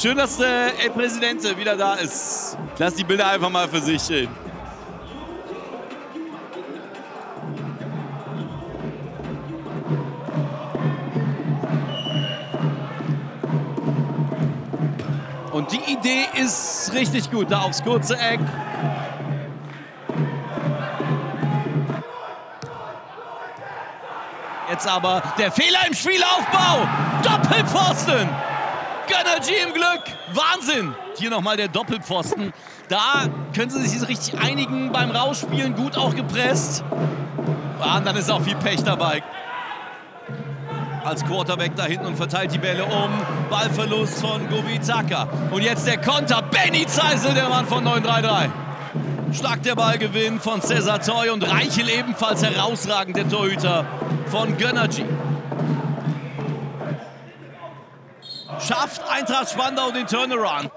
Schön, dass der El Presidente wieder da ist. Lass die Bilder einfach mal für sich stehen. Und die Idee ist richtig gut, da aufs kurze Eck. Jetzt aber der Fehler im Spielaufbau. Doppelpfosten. Gönnergy im Glück. Wahnsinn. Hier nochmal der Doppelpfosten. Da können sie sich richtig einigen beim Rausspielen. Gut auch gepresst. Ah, dann ist auch viel Pech dabei. Als Quarterback da hinten und verteilt die Bälle um. Ballverlust von Gobizaka. Und jetzt der Konter. Benny Zeisel, der Mann von 9-3-3. Stark der Ballgewinn von Cesar Toy und Reichel ebenfalls herausragend der Torhüter von Gönnergy. Schafft Eintracht Spandau den Turnaround.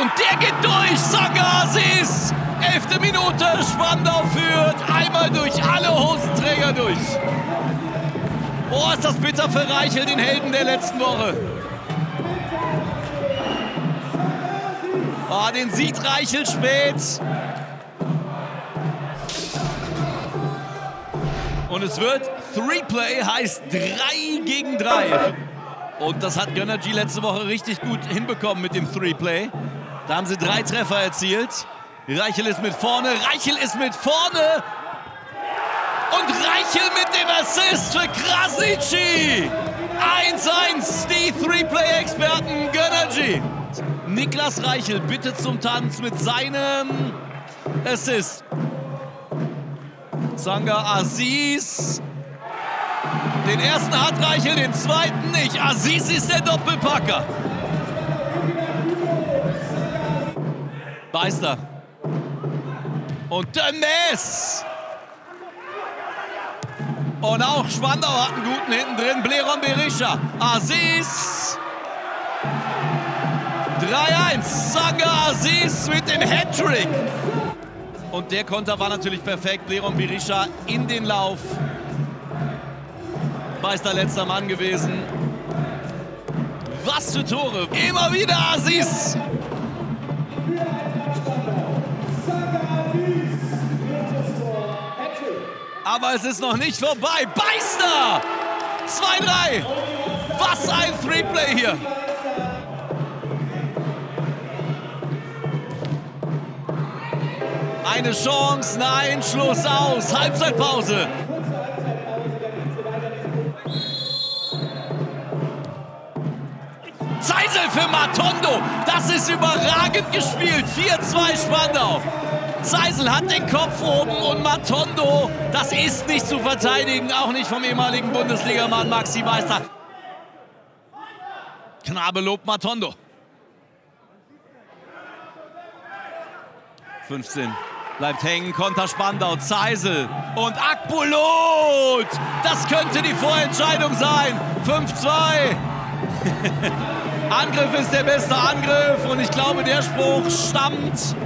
Und der geht durch. Sanga Aziz. Elfte Minute. Spandau führt. Einmal durch alle Hosenträger durch. Boah, ist das bitter für Reichel, den Helden der letzten Woche. Oh, den sieht Reichel spät. Und es wird Three Play, heißt 3 gegen 3. Und das hat Gönnergy letzte Woche richtig gut hinbekommen mit dem Three Play. Da haben sie drei Treffer erzielt. Reichel ist mit vorne, Reichel ist mit vorne. Und Reichel mit dem Assist für Krasici. 1-1, die Three-Play-Experten Gönnergy. Niklas Reichel bittet zum Tanz mit seinem Assist. Sanga Aziz. Den ersten hat Reichel, den zweiten nicht. Aziz ist der Doppelpacker. Beister. Und der Mess. Und auch Spandau hat einen guten hinten drin. Bleron Berisha. Aziz. 3-1. Sanga Aziz mit dem Hattrick. Und der Konter war natürlich perfekt. Bleron Berisha in den Lauf. Meister letzter Mann gewesen. Was für Tore. Immer wieder Aziz. Aber es ist noch nicht vorbei. Beister! 2-3. Was ein Three-Play hier. Eine Chance, nein, Schluss aus. Halbzeitpause. Für Matondo. Das ist überragend gespielt. 4-2 Spandau. Zeisel hat den Kopf oben und Matondo, das ist nicht zu verteidigen, auch nicht vom ehemaligen Bundesligamann Maxi Meister. Knabe lobt Matondo. 15. Bleibt hängen, Konter Spandau, Zeisel und Akbulut. Das könnte die Vorentscheidung sein. 5-2. Angriff ist der beste Angriff und ich glaube, der Spruch stammt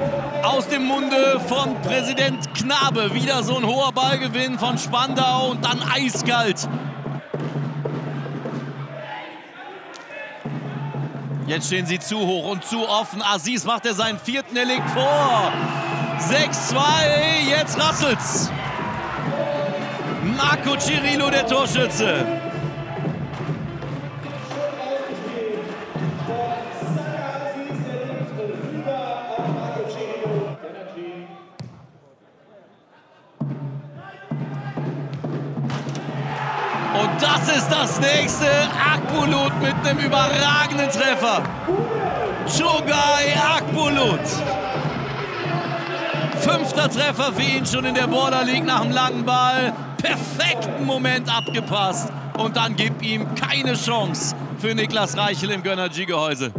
aus dem Munde von Präsident Knabe. Wieder so ein hoher Ballgewinn von Spandau und dann eiskalt. Jetzt stehen sie zu hoch und zu offen. Aziz macht er seinen vierten, er legt vor. 6-2, jetzt rasselt's. Marco Cirillo, der Torschütze. Und das ist das nächste. Akbulut mit einem überragenden Treffer. Chogai Akbulut. Fünfter Treffer für ihn schon in der Border League nach dem langen Ball. Perfekten Moment abgepasst. Und dann gibt ihm keine Chance für Niklas Reichel im Gönnergy-Gehäuse.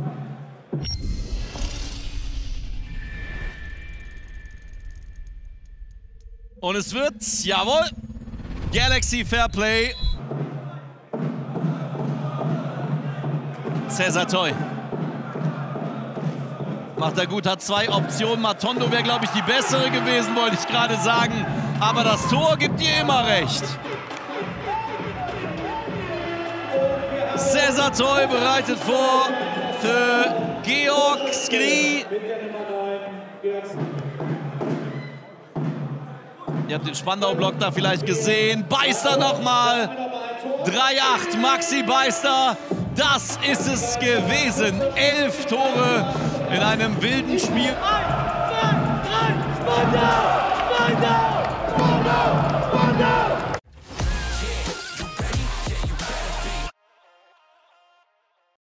Und es wird, jawohl, Galaxy Fairplay Cesar Toy. Macht er gut, hat zwei Optionen. Matondo wäre, glaube ich, die bessere gewesen, wollte ich gerade sagen. Aber das Tor gibt dir immer recht. Cesar Toy bereitet vor für Georg Skri. Ihr habt den Spandau-Block da vielleicht gesehen. Beister nochmal. 3-8, Maxi Beister. Das ist es gewesen. Elf Tore in einem wilden Spiel.